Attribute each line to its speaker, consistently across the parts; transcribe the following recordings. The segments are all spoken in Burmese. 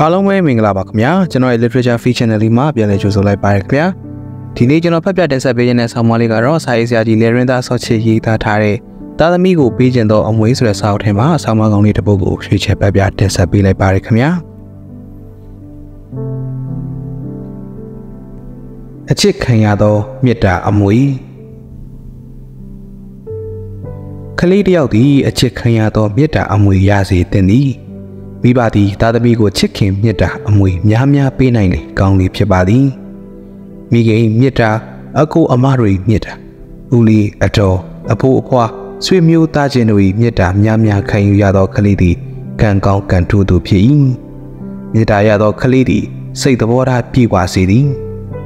Speaker 1: အားလုံးပဲမင်္ဂလာပါခင်ဗျာကျွန်တော်ရဲ့ literature feature channel လေးမှာပြန်လည်ကြိုဆိုလိုက်ပါရခင်ဗျာဒီနေ့ကျွန်တော်ဖတ်ပြတင်ဆက်ပေးခြင်းတဲ့ဆောင်းပါးလေးကတော့စာရေးဆရာကြီးလေရင်သားဆော့ချစ်ရေးသားထားတဲ့သားသမီးကိုပေးခြင်းသောအမွေဆိုတဲ့စာအုပ်ထဲမှာဆောင်းပါးကောင်းလေးတစ်ပုဒ်ကိုရွှေ့ချက်ဖတ်ပြတင်ဆက်ပေးလိုက်ပါရခင်ဗျာအချစ်ခံရသောမေတ္တာအမွေကလေးတယောက်သည်အချစ်ခံရသောမေတ္တာအမွေရစေတင်သည် မိဘသည်သားသမီးကိုချစ်ခင်မြတ်တာအမွေများများပေးနိုင်လေကောင်းလေဖြစ်ပါသည်မိခင်မြတ်တာအကိုအမတို့မြတ်တာဦးလေးအတော်အဖိုးအဖွားဆွေမျိုးသားချင်းတို့၏မြတ်တာများများခံယူရသောကလေးသည်ကံကောင်းကံထူးသူဖြစ်၏မြတ်တာရသောကလေးသည်စိတ်သဘောထားပြည့်ဝစေသည်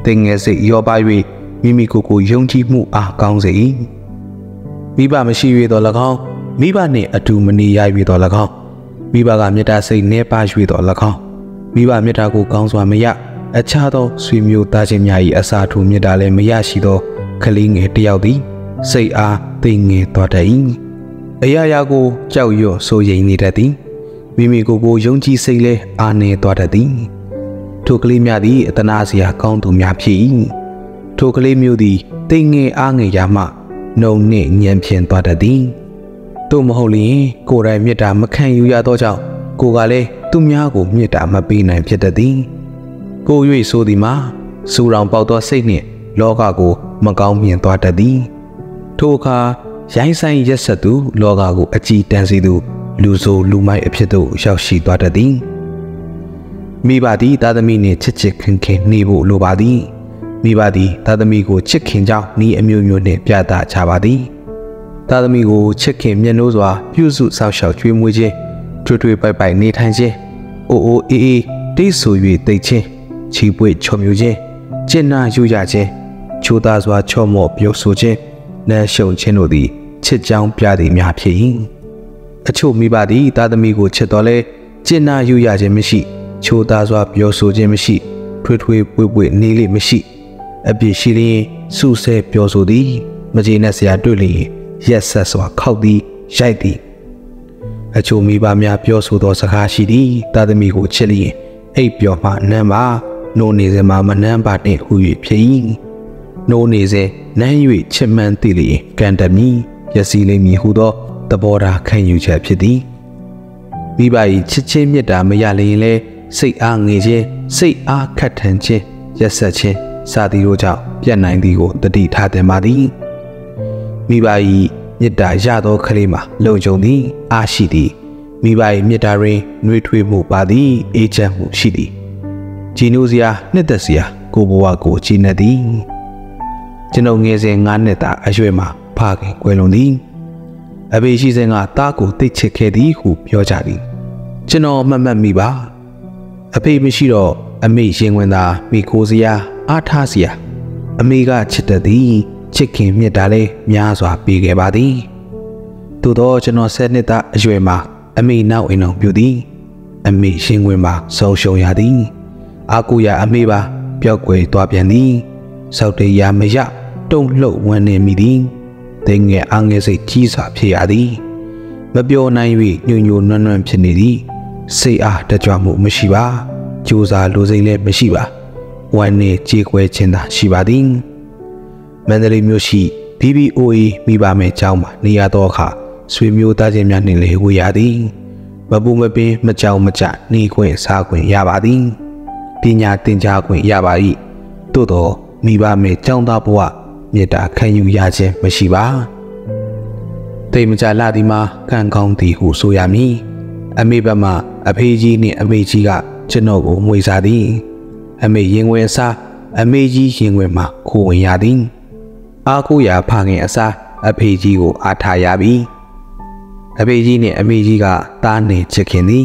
Speaker 1: တင်ငယ်စိတ်ရောပါ၍မိမိကိုယ်ကိုယုံကြည်မှုအားကောင်းစေ၏မိဘမရှိ၍သော၎င်းမိဘနှင့်အတူမနေရ၍သော၎င်း မိဘကမေတ္တာစိတ်နှဲပါရွေတော်၎င်းမိဘမေတ္တာကိုကောင်းစွာမရအခြားသောဆွေမျိုးသားချင်းများ၏အစာထိုမေတ္တာလည်းမရရှိသောကလေးငယ်တစ်ယောက်သည်စိတ်အားသိငယ်တော်တတ်၏အရာရာကိုကြောက်ရွံ့ဆိုရင်နေတတ်သည်မိမိကိုယ်ကိုယုံကြည်စိတ်လဲအားနေတော်တတ်သည်ထိုကလေးများသည်အတနာစရာကောင်းသူများဖြစ်၏ထိုကလေးမျိုးသည်သိငယ်အားငယ်ရာမှနှုံနှင့်ညံဖြင်တော်တတ်သည် သို့မဟုတ်လျင်ကိုယ်တိုင်မေတ္တာမခံယူရသောကြောင့်ကိုကလည်းသူများကိုမေတ္တာမပေးနိုင်ဖြစ်တတ်သည်ကို၍ဆိုသည်မှာစူရောင်ပေါက်သောစိတ်နှင့်လောကကို မကောင်းမြင်သွားတတ်သည်ထိုအခါရိုင်းဆိုင်ရက်ဆက်သူ လောကကိုအကြည်တန်းစေသူ လူဆိုလူမိုက်အဖြစ်သို့ရောက်ရှိသွားတတ်သည်မိဘသည်သားသမီးနှင့်ချစ်ချစ်ခင်ခင်နေဖို့လိုပါသည်မိဘသည်သားသမီးကိုချစ်ခင်ကြောင်းဤအမျိုးမျိုးနှင့်ပြသချပါသည် သားသမီးကိုချစ်ခင်မျက်နှိုးစွာပြုစုစောင့်ရှောက်ကျွေးမွေးခြင်းထွေထွေပိုက်ပိုက်နေထိုင်ခြင်းအိုအိုအေးအေးတိတ်ဆို၍တိတ်ခြင်းချီပွေချော်မြူခြင်းကျင့်နာယူရခြင်းချိုးသားစွာချော့မော့ပြုတ်ဆိုခြင်းနန်းရှုံခြင်းတို့သည်ချစ်ကြောင်းပြသည်များဖြစ်၏အချို့မိဘသည်သားသမီးကိုချစ်တော်လဲကျင့်နာယူရခြင်းမရှိချိုးသားစွာပြောဆိုခြင်းမရှိထွေထွေပွေပွေနေလိမရှိ အပြစ်ရှိလျင်စုဆဲပြောဆိုသည်မကျေနပ်စရာတွေ့လျင် ရက်ဆက်စွာခောက်သည်ရိုက်သည်အချို့မိဘများပြောဆိုသောစကားရှိသည်တာသမီကိုချစ်လျင်အိပ်ပျော်မှနမ်းပါနိုးနေစေမှမနှမ်းပါနှင့်ဟူ၍ဖြစ်၏နိုးနေစေနမ်း၍ချစ်မှန်သိလျင်ကံတမီရစီလိမ့်မည်ဟုသောသဘောထားခံယူချက်ဖြစ်သည်မိဘ၏ချစ်ချင်းမြတ်တာမရလျင်လဲစိတ်အားငယ်ခြင်းစိတ်အားခတ်ထန်ခြင်းရက်ဆက်ခြင်းစသည်တို့ကြောင့်ပြတ်နိုင်သည်ကိုတတိထားတင်ပါသည် မိဘ၏မေတ္တာရသောကလေးမှာလုံခြုံသည်အားရှိသည်မိဘ၏မေတ္တာတွင်နှွေးထွေးမှုပါသည်အေးချမ်းမှုရှိသည်ကြည်နူးစရာနှစ်သက်စရာကိုဘဝကိုကြည်နက်သည်ကျွန်ုပ်ငယ်စဉ်9နှစ်သားအရွယ်မှာဖခင်ကွယ်လွန်သည်အဘေရှိစဉ်ကတားကိုတိတ်ချစ်ခဲ့သည်ဟုပြောကြသည်ကျွန်တော်မှတ်မှတ်မိပါအဖေမရှိတော့အမေရင်ဝင်သာမိခိုးစရာအားထားစရာအမေကချစ်တတ်သည် ချစ်ခင်မြတ်တာလည်းများစွာပေးခဲ့ပါသည်သို့သောကျွန်တော်ဆက်နှစ်သားအရွယ်မှာအမေနောက်အိမ်အောင်ပြုသည်အမေရှင်ဝင်မှာဆုံးရှုံးရသည်အာကူရအမေပါပျောက်ကွယ်သွားပြန်သည်စောက်တေးရမရတုံလှုပ်ဝန်းနေမိသည်တင်းငယ်အငယ်စိတ်ကြီးစွာဖြစ်ရသည်မပြောနိုင်၍ညွညွနွမ်းနွမ်းဖြစ်နေသည်စိတ်အားတကြွမှုမရှိပါကြိုးစားလိုစိတ်လည်းမရှိပါဝမ်းနေကြေကွဲခြင်းသာရှိပါသည် မန္တလေးမြို့ရှိ BBOA မိဘမဲ့ကျောင်းမှာနေရသောအခါဆွေမျိုးသားချင်းများနှင့်လေဝေရသည်မပူမပင်မကြောင်မကြနေခွင့်စားခွင့်ရပါသည်ပညာသင်ကြားခွင့်ရပါ၏သို့သောမိဘမဲ့ကျောင်းသားဘဝမေတ္တာခံယူရခြင်းမရှိပါတိတ်မကြလာသည်မှာကံကောင်းသည်ဟုဆိုရမည်အမေဘက်မှအဖေကြီးနှင့်အမေကြီးကကျွန်တော်ကိုမွေစားသည် အမေရင်ဝင်စားအမေကြီးရင်ဝင်မှခိုးဝင်ရသည် အားကိုးရာဖခင်အစားအဖေကြီးကိုအားထားရပြီအဖေကြီးနှင့်အမေကြီးကသားနှင့်ချစ်ခင်သည်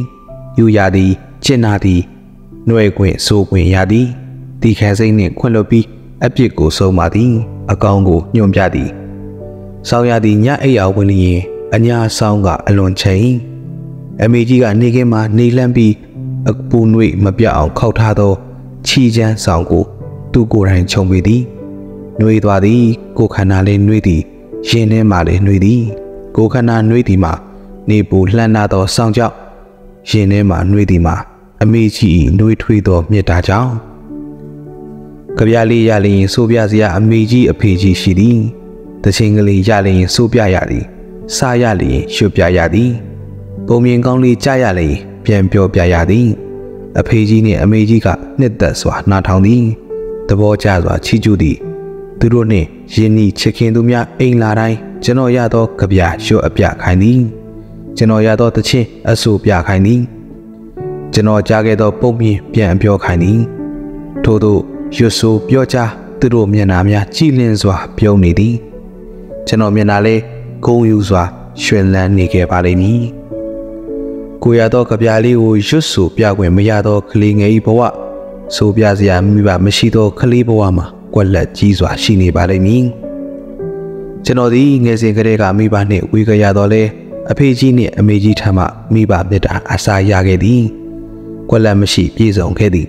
Speaker 1: ယူရသည်ကျင့်နာသည်နှွဲခွင့်ဆိုခွင့်ရသည်တီခန့်စိတ်နှင့်ခွင့်လွတ်ပြီးအပြစ်ကိုဆုံးပါသည် အကောင်ကိုညွန်ပြသည်ဆောင်းရသည်ညအိယာဝင်လျင်အညာဆောင်းကအလွန်ချိန်အမေကြီးကနေခင်းမှာနေလန့်ပြီးအပူနှွေမပြတ်အောင်ခောက်ထားသောခြီချမ်းဆောင်ကိုသူကိုယ်တိုင်ခြုံပေသည် နှွေးသွားသည် ကိုခန္ဓာလေးနှွေးသည်ရင်ထဲမှလည်းနှွေးသည် ကိုခန္ဓာနှွေးသည်မှာနေပူလှမ်းနာသောစောင်းကြောက်ရင်ထဲမှနှွေးသည်မှာအမေကြီးနှွေးထွေးသောမြတ်တာကြောင့်ကြပြလေးရလျင်ဆိုပြစရာအမေကြီးအဖေကြီးရှိသည်တချင်းကလေးရလျင်ဆိုပြရသည်စားရလျင်ရွှပြရသည်ပုံမြင်ကောင်းလေးကြားရလျင်ပြန်ပြောပြရသည်အဖေကြီးနှင့်အမေကြီးကနှစ်သက်စွာနှာထောင်သည်သဘောကျစွာချီးကျူးသည် သူတို့နှင့်ယင်းဤချစ်ခင်သူများအိမ်လာတိုင်းကျွန်တော်ရသောကြပြရွတ်အပြခိုင်းသည်ကျွန်တော်ရသောတခြင်းအဆူပြခိုင်းသည်ကျွန်တော်ကြားခဲ့သောပုံမြင်ပြန်ပြောခိုင်းသည်ထို့သောရွတ်ဆိုပြောကြားသူတို့မျက်နှာများကြည်လင်စွာပြုံးနေသည်ကျွန်တော်မျက်နှာလည်းဂုံယူစွာရွှင်လန်းနေခဲ့ပါလိမ့်မည်ကိုရသောကြပြလေးကိုရွတ်ဆိုပြခွင့်မရသောကလေးငယ်၏ဘဝဆိုပြစရာမိဘမရှိသောကလေးဘဝမှာ ကွက်လက်ကြီးစွာရှိနေပါလိမ့်မည်ကျွန်တော်ဒီငယ်စဉ်ကတည်းကမိဘနှင့်ဝေကြရတော့လဲအဖေကြီးနှင့်အမေကြီးထံမှမိဘမြတ်တာအစာရခဲ့သည်ကွက်လက်မရှိပြေဆုံးခဲ့သည်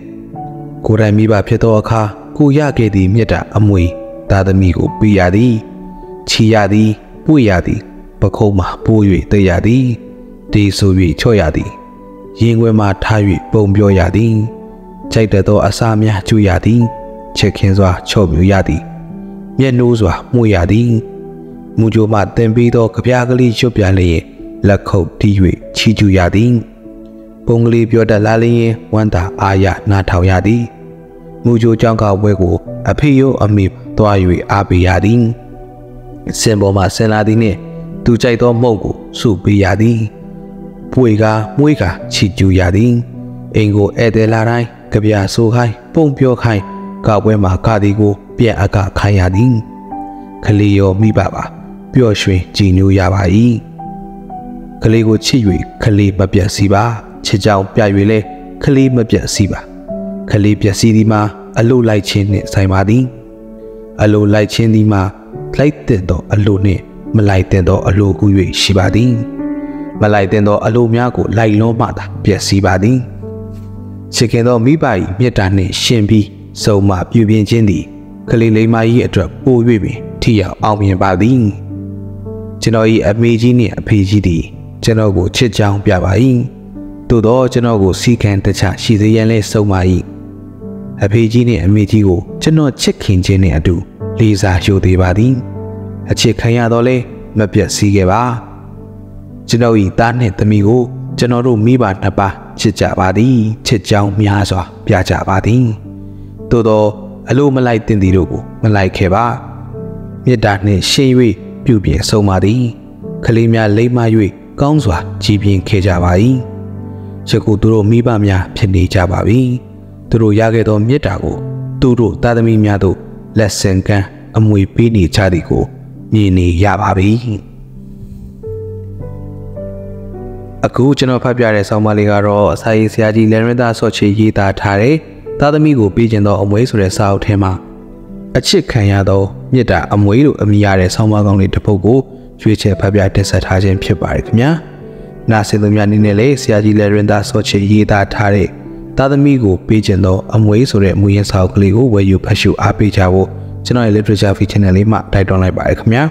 Speaker 1: ကိုယ်တိုင်မိဘဖြစ်သောအခါကိုရခဲ့သည့်မြတ်တာအမွေသားသမီးကိုပေးရသည်ချီရသည်ပွေရသည်ပခုံးမှာပိုး၍တည်ရသည်ဒီဆို၍ချော့ရသည်ရင်ခွဲမှထား၍ပုံပြောရသည်ကြိုက်တဲ့သောအစာများကျွရသည် ချက်ခင်းစွာချော့မြူရသည်မျက်နှိုးစွာမှုရသည်မူကြိုမှတင်ပြီးသောကြပြားကလေးရွတ်ပြလျင်လက်ခုပ်တီး၍ချီကျူရသည်ပုံကလေးပြောတတ်လာလျင်ဝမ်းသာအာရနားထောင်ရသည်မူကြိုကြောင့်ကဝဲကိုအဖေရောအမေသွား၍အားပေးရသည်စင်ပေါ်မှဆင်လာသည်နှင့်သူကြိုက်သောမုတ်ကိုစုပေးရသည်ပွေကမွေးကချီကျူရသည်အိမ်ကိုဧည့်သည်လာတိုင်းကြပြဆိုခိုင်းပုံပြောခိုင်း ကပွဲမှာကာဒီကို ပြန်အကခိုင်းရသည်ခလီရောမိပါပါပျော်ရွှင်ကြည်ညိုရပါ၏ကလေးကိုချစ်၍ကလေးမပြတ်စီပါချစ်ကြောင်ပြ၍လဲကလေးမပြတ်စီပါကလေးပြက်စီသည်မှာအလိုလိုက်ခြင်းနှင့်ဆိုင်ပါသည်အလိုလိုက်ခြင်းသည်မှာလိုက်တဲ့သောအလိုနှင့်မလိုက်တဲ့သောအလိုကူ၍ရှိပါသည်မလိုက်တဲ့သောအလိုများကိုလိုက်လုံးမှသာပျက်စီးပါသည်ချစ်ခင်သောမိဘ၏မေတ္တာနှင့်ရှင်ပြီး စုံမပြုပြင်ခြင်းသည်ကလေးလေးမကြီးအတွက်ပို၍ပင်ထိရောက်အောင်မြင်ပါသည်ကျွန်တော်၏အမေကြီးနှင့်အဖေကြီးသည်ကျွန်တော်ကိုချစ်ကြောင်းပြပါ၏သို့သောကျွန်တော်ကိုစီခံတခြားရှိသေးရန်လဲစုံပါ၏အဖေကြီးနှင့်အမေကြီးကိုကျွန်တော်ချစ်ခင်ခြင်းနှင့်အတူလေးစားရှိုသေးပါသည်အချစ်ခံရတော့လဲမပြတ်စီးခဲ့ပါကျွန်တော်ဤသားနှင့်သမီးကိုကျွန်တော်တို့မိဘနှစ်ပါးချစ်ကြပါသည်ချစ်ကြောင်းများစွာပြကြပါသည် သို့သောအလိုမလိုက်တင်သည်တို့ကိုမလိုက်ခဲ့ပါမေတ္တာနှင့်ရှင်း၍ပြုပြင်ဆုံးပါသည်ကလေးများလိမ့်မ၍ကောင်းစွာကြည်ပြင်းခဲ့ကြပါ၏ယခုသူတို့မိဘများဖြစ်နေကြပါပြီသူတို့ရခဲ့သောမေတ္တာကိုသူတို့သားသမီးများတို့လက်ဆင့်ကမ်းအမွေပေးနေကြသည်ကိုမြင်နေရပါပြီအခုကျွန်တော်ဖတ်ပြတဲ့ဆောင်းပါးလေးကတော့အစာရေးဆရာကြီးလန်ရတာဆော့ချေရေးသားထားတဲ့ သားသမီးကိုပေးခြင်းသောအမွေဆိုတဲ့စာအုပ်ထဲမှာအချစ်ခံရသောမြစ်တာအမွေလို့အမည်ရတဲ့ဆောင်းပါးကောင်းလေးတစ်ပုဒ်ကိုရွေးချယ်ဖတ်ပြတင်ဆက်ထားခြင်းဖြစ်ပါတယ်ခင်ဗျာနာဆင်သူများအနေနဲ့လည်းဆရာကြီးလန်ရတာဆော့ချေရေးသားထားတဲ့သားသမီးကိုပေးခြင်းသောအမွေဆိုတဲ့အမွေရင်းစာအုပ်ကလေးကိုဝယ်ယူဖတ်ရှုအားပေးကြဖို့ကျွန်တော်ရဲ့ literature feature channel လေးမှာတိုက်တွန်းလိုက်ပါတယ်ခင်ဗျာ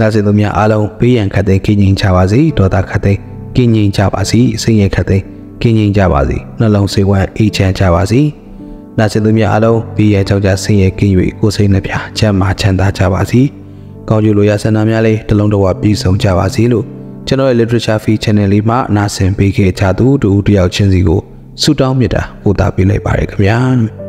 Speaker 1: နာဆင်သူများအားလုံးပေးရန်ခတ်သိမ်းကင်းငြိမ်ကြပါစေဒေါသခတ်သိမ်းကင်းငြိမ်ကြပါစေစိတ်ရခတ်သိမ်းကင်းငြိမ်ကြပါစေနှလုံးစိတ်ဝမ်းအေးချမ်းကြပါစေ နာဆင်သူများအားလုံးဘေးရန်ကြောက်ကြဆင်းရဲကင်း၍ကိုယ်စိတ်နှပြချမ်းသာချမ်းသာကြပါစေကောင်းကျိုးလိုရဆန္ဒများလေးတလုံးတဝပြည့်စုံကြပါစေလို့ကျွန်တော်ရဲ့ literature feature channel လေးမှာနာဆင်ပေးခဲ့ကြသူတူတယောက်ချင်းစီကိုဆုတောင်းမြတ်တာပို့တာပေးလိုက်ပါရခင်ဗျာ